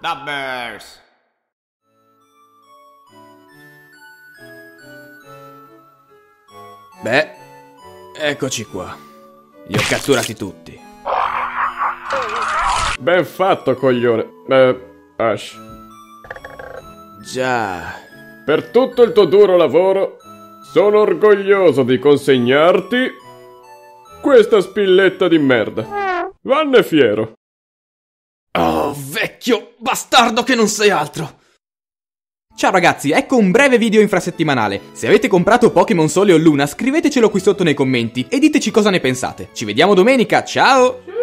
Dubbers! Beh, eccoci qua. Li ho catturati tutti. Ben fatto, coglione. Eh, Ash. Già. Per tutto il tuo duro lavoro, sono orgoglioso di consegnarti questa spilletta di merda. Vanne fiero. Vecchio bastardo che non sei altro! Ciao ragazzi, ecco un breve video infrasettimanale. Se avete comprato Pokémon Sole o Luna, scrivetecelo qui sotto nei commenti e diteci cosa ne pensate. Ci vediamo domenica, ciao!